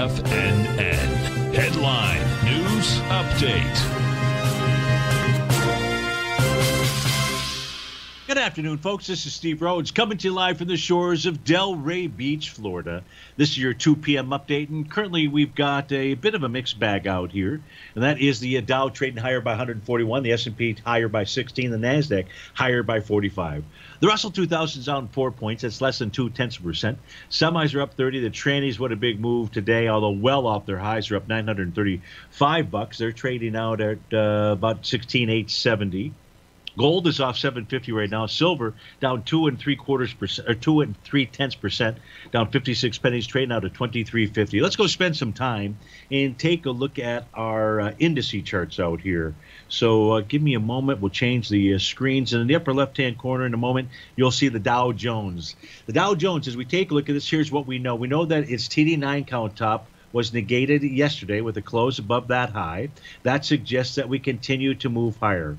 FNN. Headline News Update. Good afternoon, folks. This is Steve Rhodes coming to you live from the shores of Delray Beach, Florida. This is your 2 p.m. update, and currently we've got a bit of a mixed bag out here, and that is the Dow trading higher by 141, the S&P higher by 16, the Nasdaq higher by 45. The Russell 2000 is down four points. That's less than two tenths of percent. Semis are up 30. The trannies, what a big move today, although well off their highs, are up 935 bucks. They're trading out at uh, about 16,870. Gold is off 750 right now. Silver down two and three quarters percent, or two and three tenths percent, down 56 pennies, trading out at 23.50. Let's go spend some time and take a look at our uh, indice charts out here. So uh, give me a moment. We'll change the uh, screens. And in the upper left-hand corner, in a moment, you'll see the Dow Jones. The Dow Jones, as we take a look at this, here's what we know. We know that its TD9 count top was negated yesterday with a close above that high. That suggests that we continue to move higher.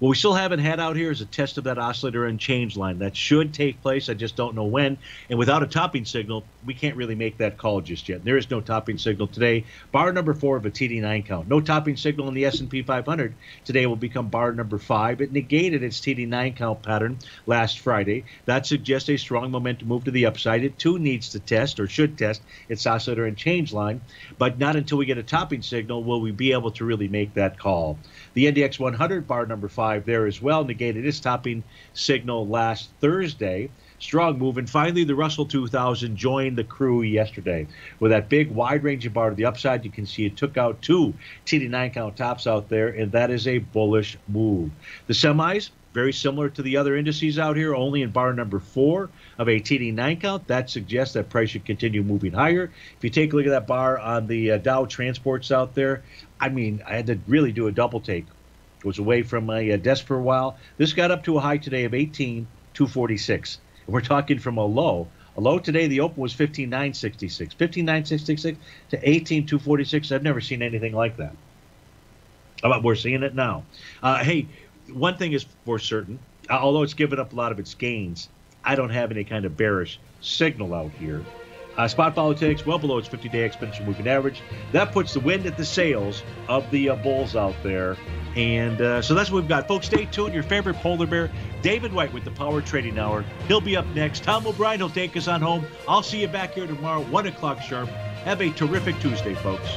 What we still haven't had out here is a test of that oscillator and change line. That should take place. I just don't know when. And without a topping signal, we can't really make that call just yet. There is no topping signal today. Bar number four of a TD9 count. No topping signal in the S&P 500 today will become bar number five. It negated its TD9 count pattern last Friday. That suggests a strong momentum move to the upside. It too needs to test or should test its oscillator and change line, but not until we get a topping signal will we be able to really make that call. The NDX 100 bar number five there as well negated its topping signal last Thursday. Strong move. And finally, the Russell 2000 joined the crew yesterday with that big wide ranging bar to the upside. You can see it took out two TD9 count tops out there, and that is a bullish move. The semis, very similar to the other indices out here, only in bar number four of a TD9 count. That suggests that price should continue moving higher. If you take a look at that bar on the uh, Dow transports out there, I mean, I had to really do a double take. Was away from my uh, desk for a while. This got up to a high today of 18,246. And we're talking from a low. A low today, the open was 15,966. 15,966 to 18,246. I've never seen anything like that. But we're seeing it now. Uh, hey, one thing is for certain, although it's given up a lot of its gains, I don't have any kind of bearish signal out here. Uh, spot politics well below its 50-day exponential moving average. That puts the wind at the sails of the uh, bulls out there. And uh, so that's what we've got. Folks, stay tuned. Your favorite polar bear, David White with the Power Trading Hour. He'll be up next. Tom O'Brien will take us on home. I'll see you back here tomorrow, 1 o'clock sharp. Have a terrific Tuesday, folks.